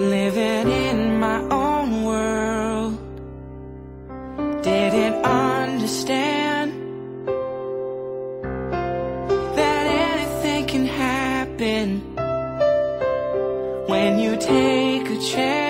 living in my own world. Didn't understand that anything can happen when you take a chance.